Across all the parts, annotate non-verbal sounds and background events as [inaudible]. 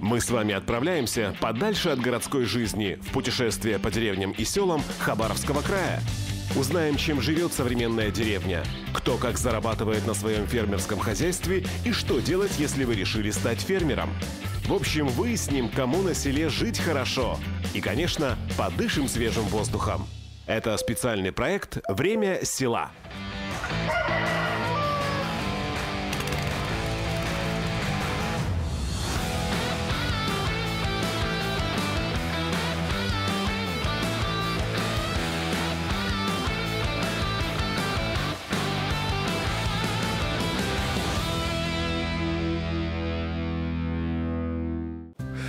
Мы с вами отправляемся подальше от городской жизни в путешествие по деревням и селам Хабаровского края. Узнаем, чем живет современная деревня, кто как зарабатывает на своем фермерском хозяйстве и что делать, если вы решили стать фермером. В общем, выясним, кому на селе жить хорошо. И, конечно, подышим свежим воздухом. Это специальный проект «Время села».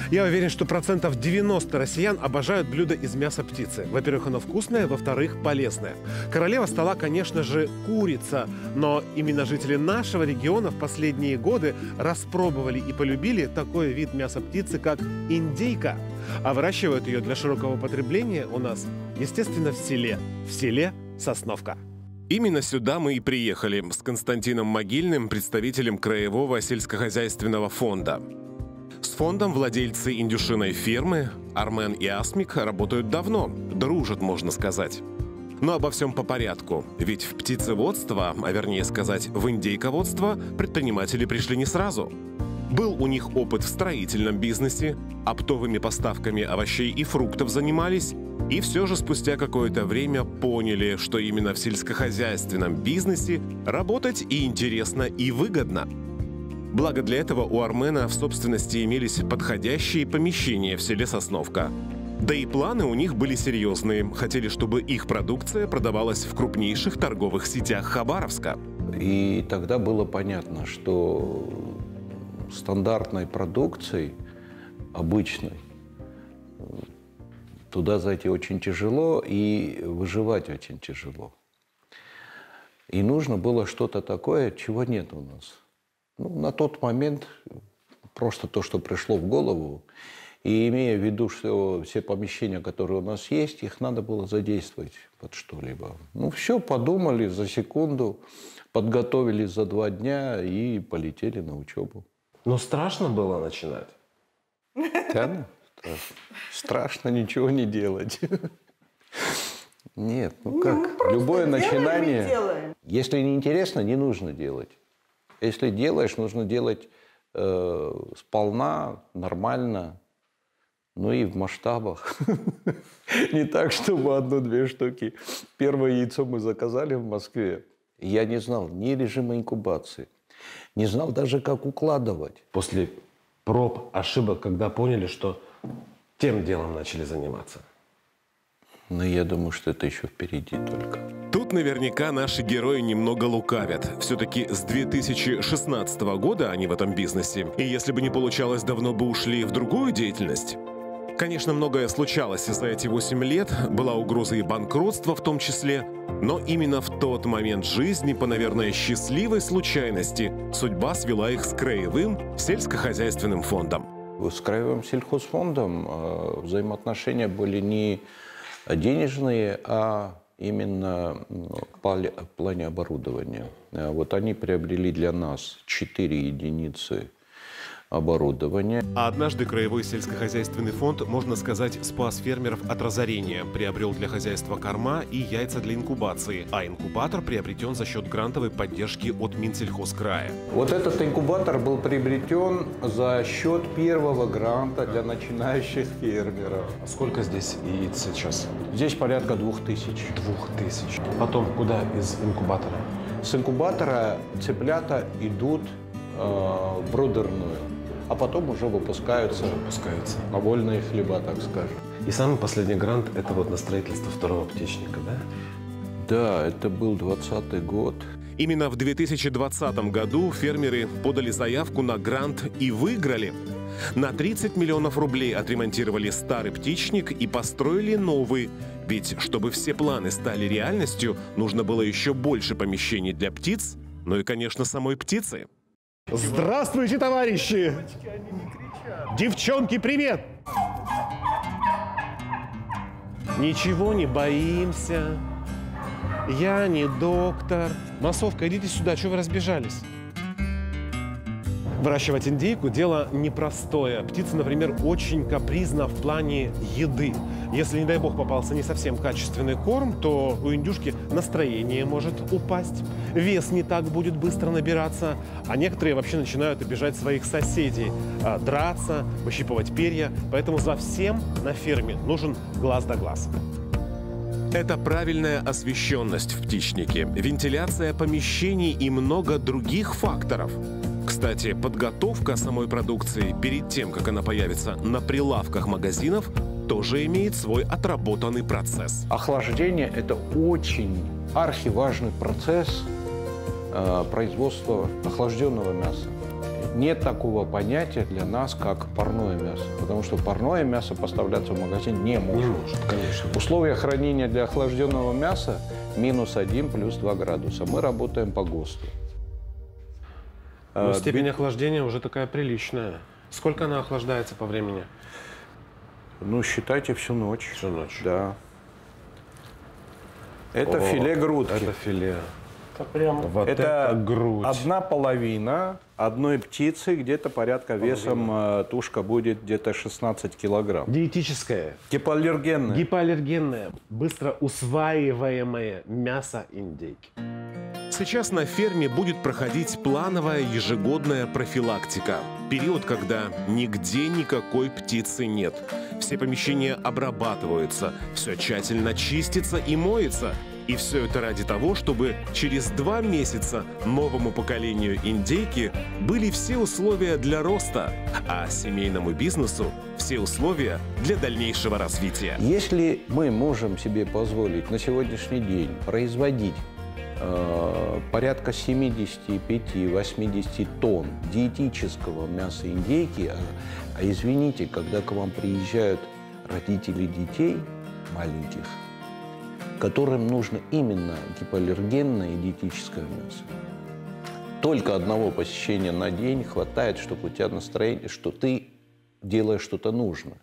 Я уверен, что процентов 90 россиян обожают блюдо из мяса птицы. Во-первых, оно вкусное, во-вторых, полезное. Королева стола, конечно же, курица. Но именно жители нашего региона в последние годы распробовали и полюбили такой вид мяса птицы, как индейка. А выращивают ее для широкого потребления у нас, естественно, в селе. В селе Сосновка. Именно сюда мы и приехали с Константином Могильным, представителем Краевого сельскохозяйственного фонда. С фондом владельцы индюшиной фермы Армен и Асмик работают давно, дружат, можно сказать. Но обо всем по порядку, ведь в птицеводство, а вернее сказать в индейководство, предприниматели пришли не сразу. Был у них опыт в строительном бизнесе, оптовыми поставками овощей и фруктов занимались, и все же спустя какое-то время поняли, что именно в сельскохозяйственном бизнесе работать и интересно, и выгодно – Благо для этого у Армена в собственности имелись подходящие помещения в селе Сосновка. Да и планы у них были серьезные. Хотели, чтобы их продукция продавалась в крупнейших торговых сетях Хабаровска. И тогда было понятно, что стандартной продукцией, обычной, туда зайти очень тяжело и выживать очень тяжело. И нужно было что-то такое, чего нет у нас – ну, на тот момент просто то, что пришло в голову, и имея в виду, что все помещения, которые у нас есть, их надо было задействовать под что-либо. Ну, все, подумали за секунду, подготовились за два дня и полетели на учебу. Но страшно было начинать? Да, ну, страшно ничего не делать. Нет, ну как, ну, любое начинание, если не интересно, не нужно делать. Если делаешь, нужно делать э, сполна, нормально, ну и в масштабах. [laughs] Не так, чтобы одну-две штуки. Первое яйцо мы заказали в Москве. Я не знал ни режима инкубации, не знал даже, как укладывать. После проб, ошибок, когда поняли, что тем делом начали заниматься? Но я думаю, что это еще впереди только. Тут наверняка наши герои немного лукавят. Все-таки с 2016 года они в этом бизнесе. И если бы не получалось, давно бы ушли в другую деятельность. Конечно, многое случалось за эти 8 лет, была угроза и банкротства в том числе, но именно в тот момент жизни, по, наверное, счастливой случайности, судьба свела их с краевым сельскохозяйственным фондом. С краевым сельхозфондом э, взаимоотношения были не денежные, а именно в плане оборудования. Э, вот они приобрели для нас 4 единицы оборудования. А однажды Краевой сельскохозяйственный фонд, можно сказать, спас фермеров от разорения. Приобрел для хозяйства корма и яйца для инкубации, а инкубатор приобретен за счет грантовой поддержки от Минсельхозкрая. Вот этот инкубатор был приобретен за счет первого гранта для начинающих фермеров. А сколько здесь яиц сейчас? Здесь порядка двух тысяч. Двух тысяч. Потом куда из инкубатора? С инкубатора цыплята идут э, в брудерную а потом уже выпускаются, выпускаются. на вольные хлеба, так скажем. И самый последний грант – это вот на строительство второго птичника, да? Да, это был 20 год. Именно в 2020 году фермеры подали заявку на грант и выиграли. На 30 миллионов рублей отремонтировали старый птичник и построили новый. Ведь чтобы все планы стали реальностью, нужно было еще больше помещений для птиц, ну и, конечно, самой птицы. Здравствуйте, товарищи! Девчонки, привет! Ничего не боимся. Я не доктор. Массовка, идите сюда, что вы разбежались? Выращивать индейку – дело непростое. Птица, например, очень капризна в плане еды. Если, не дай бог, попался не совсем качественный корм, то у индюшки настроение может упасть, вес не так будет быстро набираться, а некоторые вообще начинают обижать своих соседей, а, драться, пощипывать перья. Поэтому за всем на ферме нужен глаз да глаз. Это правильная освещенность в птичнике, вентиляция помещений и много других факторов. Кстати, подготовка самой продукции перед тем, как она появится на прилавках магазинов, тоже имеет свой отработанный процесс. Охлаждение – это очень архиважный процесс э, производства охлажденного мяса. Нет такого понятия для нас, как парное мясо, потому что парное мясо поставляться в магазин не может. Не может, конечно. Условия хранения для охлажденного мяса минус 1 плюс 2 градуса. Мы работаем по ГОСТу. Но степень охлаждения уже такая приличная. Сколько она охлаждается по времени? Ну, считайте всю ночь. Всю ночь. Да. Это О, филе грудки. Это филе. Это прям вот это, это грудь. одна половина одной птицы, где-то порядка весом э, тушка будет где-то 16 килограмм. Диетическое. Гипоаллергенное. Гипоаллергенное, быстро усваиваемое мясо индейки. Сейчас на ферме будет проходить плановая ежегодная профилактика. Период, когда нигде никакой птицы нет. Все помещения обрабатываются, все тщательно чистится и моется. И все это ради того, чтобы через два месяца новому поколению индейки были все условия для роста, а семейному бизнесу все условия для дальнейшего развития. Если мы можем себе позволить на сегодняшний день производить порядка 75-80 тонн диетического мяса индейки, а, а извините, когда к вам приезжают родители детей маленьких, которым нужно именно гипоаллергенное диетическое мясо. Только одного посещения на день хватает, чтобы у тебя настроение, что ты делаешь что-то нужно.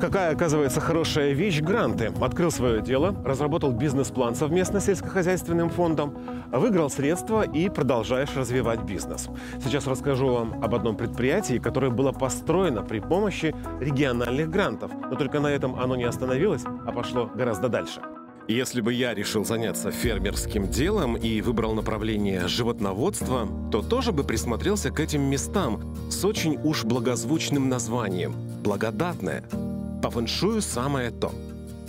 Какая, оказывается, хорошая вещь – гранты. Открыл свое дело, разработал бизнес-план совместно с сельскохозяйственным фондом, выиграл средства и продолжаешь развивать бизнес. Сейчас расскажу вам об одном предприятии, которое было построено при помощи региональных грантов. Но только на этом оно не остановилось, а пошло гораздо дальше. Если бы я решил заняться фермерским делом и выбрал направление животноводства, то тоже бы присмотрелся к этим местам с очень уж благозвучным названием – «Благодатное». По фэншую самое то.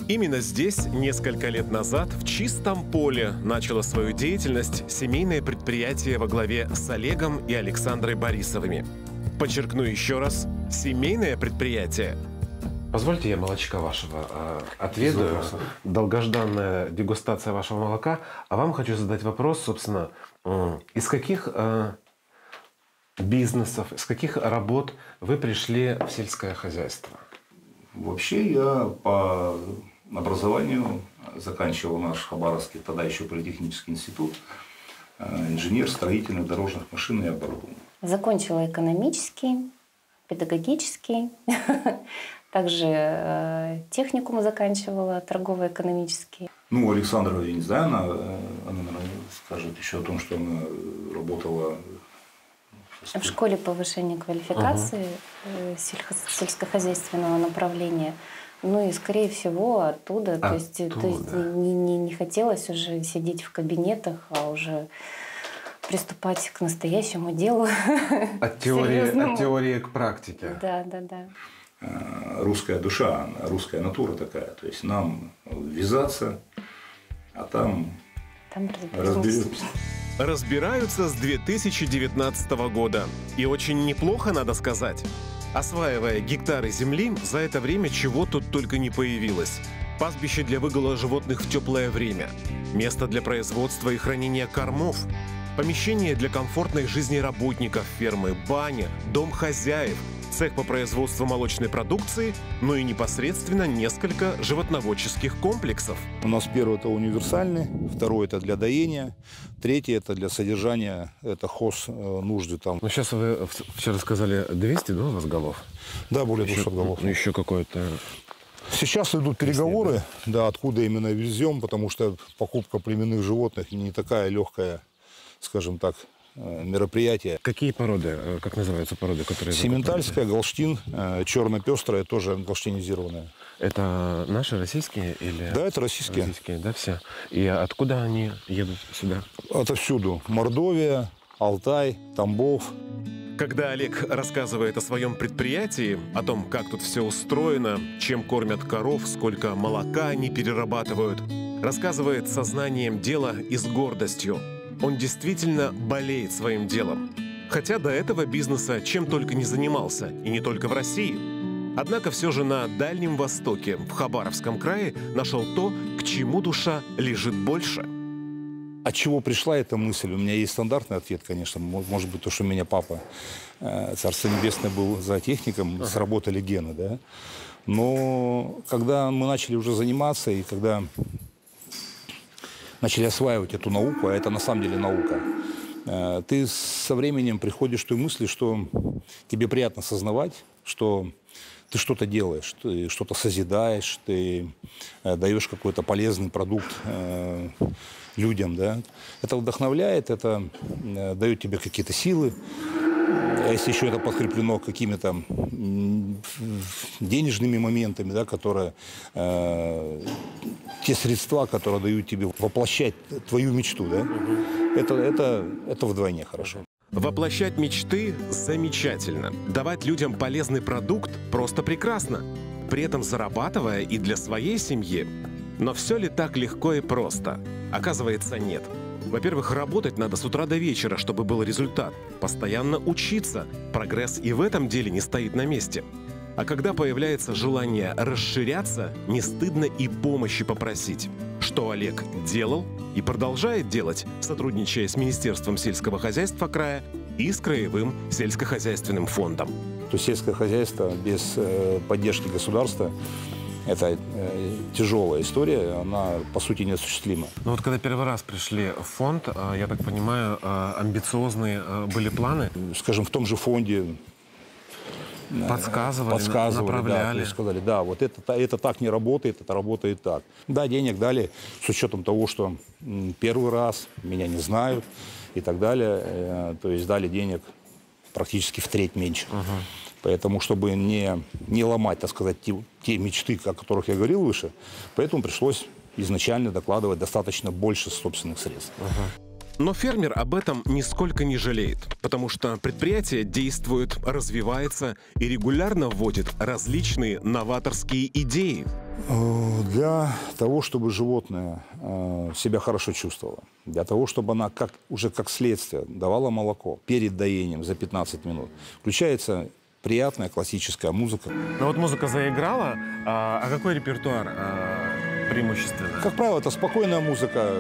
Именно здесь несколько лет назад в чистом поле начало свою деятельность семейное предприятие во главе с Олегом и Александрой Борисовыми. Подчеркну еще раз, семейное предприятие. Позвольте я молочка вашего э, отведаю. Долгожданная дегустация вашего молока. А вам хочу задать вопрос, собственно, э, из каких э, бизнесов, из каких работ вы пришли в сельское хозяйство? Вообще я по образованию заканчивал наш Хабаровский, тогда еще политехнический институт, э, инженер строительных дорожных машин и оборудования. Закончила экономический, педагогический, [laughs] также э, техникум заканчивала, торгово-экономический. Ну, Александра, я не знаю, она, э, она, наверное, скажет еще о том, что она работала в школе повышения квалификации uh сельскохозяйственного направления. Ну и, скорее всего, оттуда. оттуда. То есть, то есть не, не, не хотелось уже сидеть в кабинетах, а уже приступать к настоящему делу. [laughs] От теории, от теории к практике. Да, да, да. Э, русская душа, русская натура такая. То есть нам ввязаться, а там, там разберемся разбираются с 2019 года. И очень неплохо, надо сказать. Осваивая гектары земли, за это время чего тут только не появилось. Пастбище для выгула животных в теплое время, место для производства и хранения кормов, помещение для комфортной жизни работников фермы, баня, дом хозяев – цех по производству молочной продукции, но и непосредственно несколько животноводческих комплексов. У нас первый это универсальный, второй это для доения, третий это для содержания, это хоз э, нужды там. Ну сейчас вы вчера сказали 200, да, у вас голов? Да, более 200 голов. Ну еще какое-то Сейчас идут переговоры, да? да, откуда именно везем, потому что покупка племенных животных не такая легкая, скажем так, мероприятия. Какие породы, э, как называются породы, которые... Сементальская, Голштин, э, черно-пестрая, тоже голштинизированная. Это наши российские или... Да, это российские. Российские, да, все. И откуда они едут сюда? Отовсюду. Мордовия, Алтай, Тамбов. Когда Олег рассказывает о своем предприятии, о том, как тут все устроено, чем кормят коров, сколько молока они перерабатывают, рассказывает сознанием дела и с гордостью. Он действительно болеет своим делом. Хотя до этого бизнеса чем только не занимался, и не только в России. Однако все же на Дальнем Востоке, в Хабаровском крае, нашел то, к чему душа лежит больше – от чего пришла эта мысль? У меня есть стандартный ответ, конечно. Может быть, то, что у меня папа, э, Царство Небесное, был за техником, ага. сработали гены, да. Но когда мы начали уже заниматься, и когда начали осваивать эту науку, а это на самом деле наука, э, ты со временем приходишь к той мысли, что тебе приятно осознавать, что ты что-то делаешь, ты что-то созидаешь, ты э, даешь какой-то полезный продукт людям, да. Это вдохновляет, это э, дает тебе какие-то силы. А если еще это подкреплено какими-то денежными моментами, да, которые, э, те средства, которые дают тебе воплощать твою мечту, да, это, это, это вдвойне хорошо. Воплощать мечты замечательно. Давать людям полезный продукт просто прекрасно. При этом зарабатывая и для своей семьи. Но все ли так легко и просто? Оказывается, нет. Во-первых, работать надо с утра до вечера, чтобы был результат. Постоянно учиться. Прогресс и в этом деле не стоит на месте. А когда появляется желание расширяться, не стыдно и помощи попросить. Что Олег делал и продолжает делать, сотрудничая с Министерством сельского хозяйства края и с Краевым сельскохозяйственным фондом. То сельское хозяйство без э, поддержки государства это э, тяжелая история, она, по сути, неосуществима. Ну вот когда первый раз пришли в фонд, э, я так понимаю, э, амбициозные э, были планы? Скажем, в том же фонде э, Подсказывали, подсказывали направляли. Да, сказали, да, вот это, это так не работает, это работает так. Да, денег дали с учетом того, что первый раз меня не знают и так далее. Э, то есть дали денег практически в треть меньше. Угу. Поэтому, чтобы не, не ломать, так сказать, те, те мечты, о которых я говорил выше, поэтому пришлось изначально докладывать достаточно больше собственных средств. Ага. Но фермер об этом нисколько не жалеет, потому что предприятие действует, развивается и регулярно вводит различные новаторские идеи. Э, для того, чтобы животное э, себя хорошо чувствовало, для того, чтобы она как, уже как следствие давала молоко перед доением за 15 минут, включается приятная классическая музыка. Ну вот музыка заиграла, а, а какой репертуар а, преимущественно? Как правило, это спокойная музыка.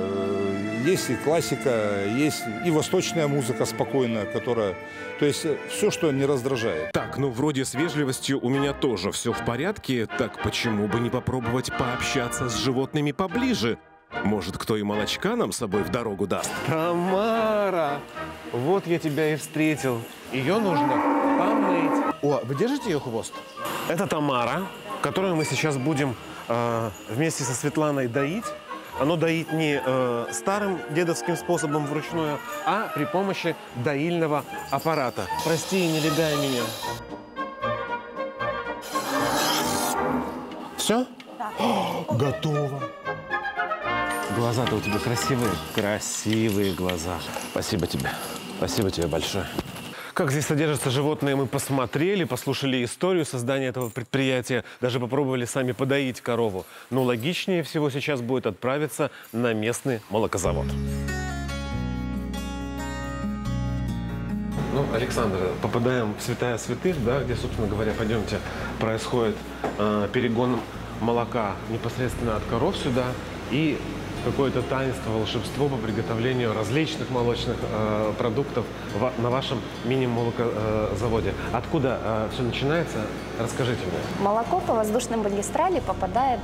Есть и классика, есть и восточная музыка спокойная, которая... То есть э, все, что не раздражает. Так, ну вроде с вежливостью у меня тоже все в порядке. Так почему бы не попробовать пообщаться с животными поближе? Может, кто и молочка нам с собой в дорогу даст? Тамара! Вот я тебя и встретил. Ее нужно. О, вы держите ее хвост? Это Тамара, которую мы сейчас будем э, вместе со Светланой доить. Оно доит не э, старым дедовским способом вручную, а при помощи доильного аппарата. Прости, не легай меня. Все? Да. О, готово. Глаза-то у тебя красивые. Красивые глаза. Спасибо тебе. Спасибо тебе большое. Как здесь содержатся животные, мы посмотрели, послушали историю создания этого предприятия, даже попробовали сами подоить корову. Но логичнее всего сейчас будет отправиться на местный молокозавод. Ну, Александр, попадаем в святая святых, да, где, собственно говоря, пойдемте, происходит э, перегон молока непосредственно от коров сюда и какое-то таинство, волшебство по приготовлению различных молочных э, продуктов в, на вашем мини-молокозаводе. Откуда э, все начинается? Расскажите мне. Молоко по воздушной магистрали попадает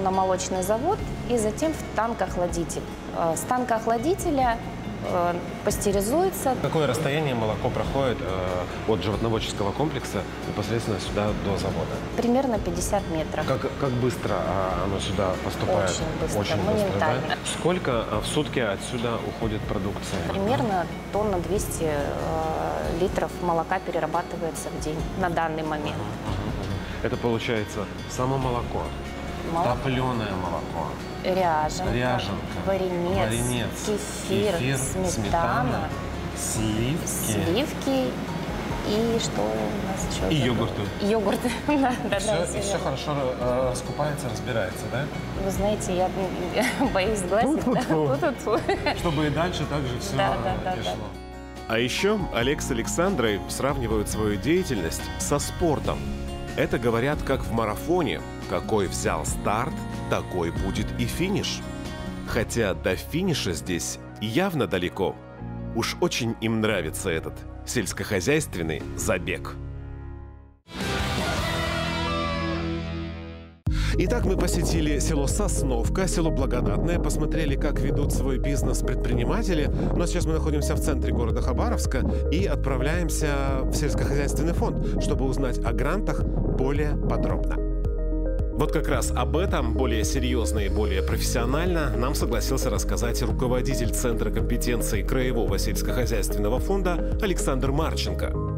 на молочный завод и затем в танкоохладитель. Э, с танкоохладителя э, пастеризуется. Какое расстояние молоко проходит э, от животноводческого комплекса непосредственно сюда до завода? Примерно 50 метров. Как, как быстро а, оно сюда поступает? Очень быстро, Очень быстро да? Сколько в сутки отсюда уходит продукция? Примерно тонна 200 э, литров молока перерабатывается в день на данный момент. Это получается само молоко, молоко. топленое молоко, ряженка, ряженка варенец, варенец кефир, кефир сметана, сметана, сливки, сливки и что у нас еще? И йогурты. [laughs] Йогурты, [laughs] да, да, все, да. И все хорошо э, раскупается, разбирается, да? Вы знаете, я [laughs] боюсь глазить. Чтобы и дальше также все да, да, да, шло. А еще Олег с Александрой сравнивают свою деятельность со спортом. Это говорят как в марафоне. Какой взял старт, такой будет и финиш. Хотя до финиша здесь явно далеко. Уж очень им нравится этот сельскохозяйственный забег. Итак, мы посетили село Сосновка, село Благодатное, посмотрели, как ведут свой бизнес предприниматели. Но сейчас мы находимся в центре города Хабаровска и отправляемся в сельскохозяйственный фонд, чтобы узнать о грантах более подробно. Вот как раз об этом более серьезно и более профессионально нам согласился рассказать руководитель Центра компетенции Краевого сельскохозяйственного фонда Александр Марченко.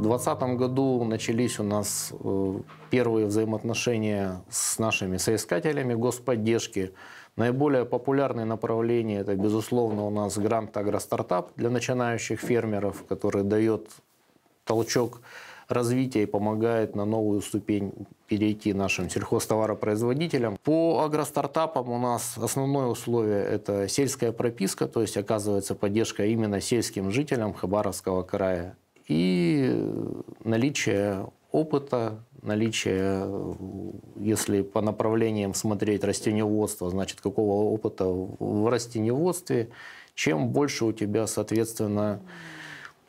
В 2020 году начались у нас э, первые взаимоотношения с нашими соискателями господдержки. Наиболее популярные направления – это, безусловно, у нас грант «Агростартап» для начинающих фермеров, который дает толчок развития и помогает на новую ступень перейти нашим сельхозтоваропроизводителям. По агростартапам у нас основное условие – это сельская прописка, то есть оказывается поддержка именно сельским жителям Хабаровского края и наличие опыта, наличие, если по направлениям смотреть растениеводство, значит, какого опыта в растениеводстве, чем больше у тебя, соответственно,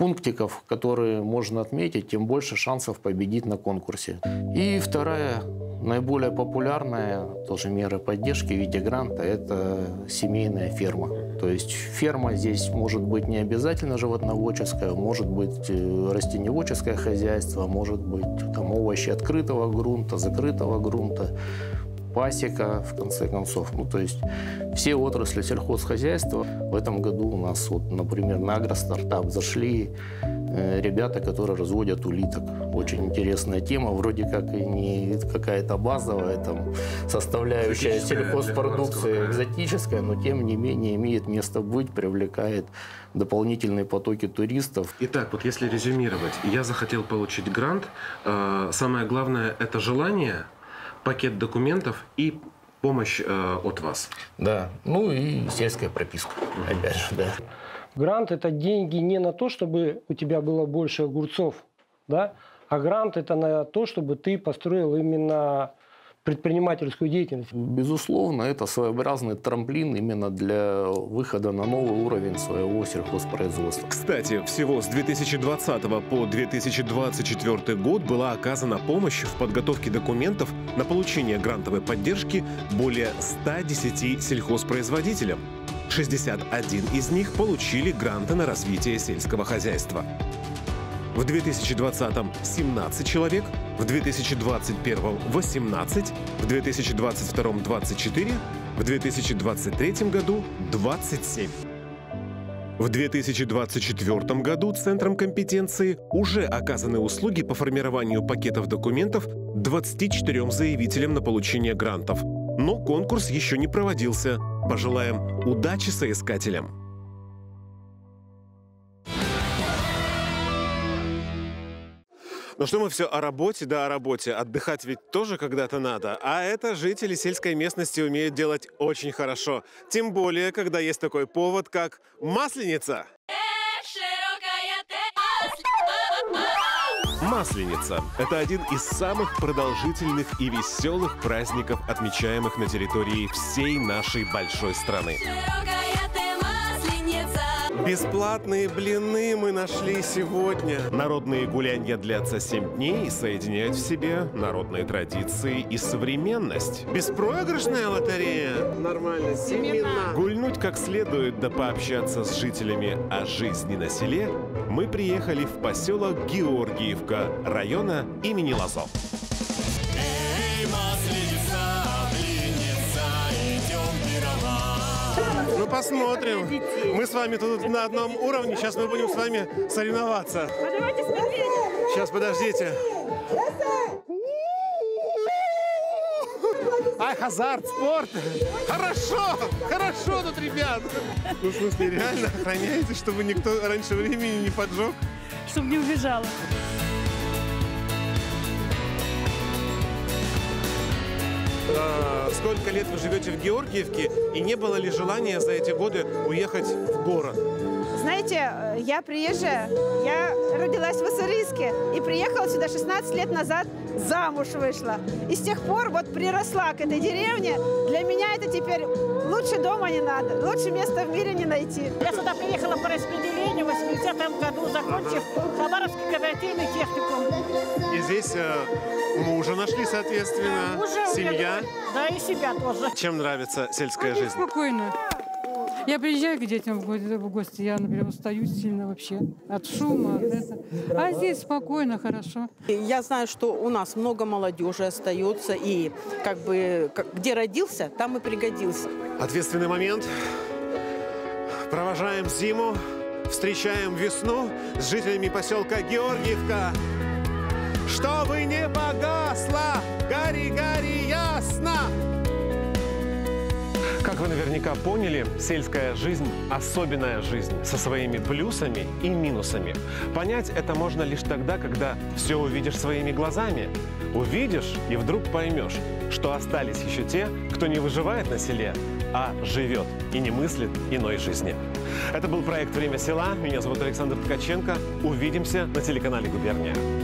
пунктиков, которые можно отметить, тем больше шансов победить на конкурсе. И вторая, наиболее популярная тоже мера поддержки в виде гранта – это семейная ферма. То есть ферма здесь может быть не обязательно животноводческая, может быть э, растениеводческое хозяйство, может быть там, овощи открытого грунта, закрытого грунта пасека, в конце концов. Ну, то есть все отрасли сельхозхозяйства. В этом году у нас, вот, например, на агростартап зашли э, ребята, которые разводят улиток. Очень интересная тема, вроде как и не какая-то базовая там, составляющая сельхозпродукции, экзотическая, но тем не менее имеет место быть, привлекает дополнительные потоки туристов. Итак, вот если резюмировать, я захотел получить грант. Э, самое главное – это желание – пакет документов и помощь э, от вас. Да, ну и сельская прописка, mm-hmm. опять же, да. Грант – это деньги не на то, чтобы у тебя было больше огурцов, да, а грант – это на то, чтобы ты построил именно предпринимательскую деятельность? Безусловно, это своеобразный трамплин именно для выхода на новый уровень своего сельхозпроизводства. Кстати, всего с 2020 по 2024 год была оказана помощь в подготовке документов на получение грантовой поддержки более 110 сельхозпроизводителям. 61 из них получили гранты на развитие сельского хозяйства. В 2020-м 17 человек, в 2021-м 18, в 2022-м 24, в 2023 году 27. В 2024 году Центром компетенции уже оказаны услуги по формированию пакетов документов 24 заявителям на получение грантов. Но конкурс еще не проводился. Пожелаем удачи соискателям! Ну что мы все о работе, да о работе. Отдыхать ведь тоже когда-то надо. А это жители сельской местности умеют делать очень хорошо. Тем более, когда есть такой повод, как Масленица. Масленица – это один из самых продолжительных и веселых праздников, отмечаемых на территории всей нашей большой страны. Бесплатные блины мы нашли сегодня. Народные гулянья длятся 7 дней и соединяют в себе народные традиции и современность. Беспроигрышная лотерея. Нормально. Семена. Гульнуть как следует да пообщаться с жителями о жизни на селе мы приехали в поселок Георгиевка района имени Лазо. Посмотрим. Мы с вами тут на одном уровне. Сейчас мы будем с вами соревноваться. Сейчас, подождите. Ай, азарт, спорт. Хорошо, хорошо тут, ребят. Ну, в смысле, реально охраняете, чтобы никто раньше времени не поджег? Чтобы не убежала. Сколько лет вы живете в Георгиевке и не было ли желания за эти годы уехать в город? Знаете, э, я приезжая, я родилась в Уссурийске и приехала сюда 16 лет назад, замуж вышла. И с тех пор вот приросла к этой деревне. Для меня это теперь лучше дома не надо, лучше места в мире не найти. Я сюда приехала по распределению в 80-м году, закончив Хабаровский кооперативный техникум. И здесь э, мужа нашли, соответственно, Мужа у меня- семья. Да, и себя тоже. Чем нравится сельская жизнь? Спокойно. Я приезжаю к детям в гости, в гости, я, например, устаю сильно вообще от шума, от этого. А здесь спокойно, хорошо. Я знаю, что у нас много молодежи остается, и как бы где родился, там и пригодился. Ответственный момент. Провожаем зиму, встречаем весну с жителями поселка Георгиевка. Чтобы не погасла, гори-гори ясно! Как вы наверняка поняли, сельская жизнь – особенная жизнь со своими плюсами и минусами. Понять это можно лишь тогда, когда все увидишь своими глазами. Увидишь и вдруг поймешь, что остались еще те, кто не выживает на селе, а живет и не мыслит иной жизни. Это был проект «Время села». Меня зовут Александр Ткаченко. Увидимся на телеканале «Губерния».